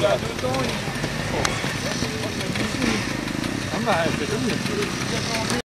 I'm not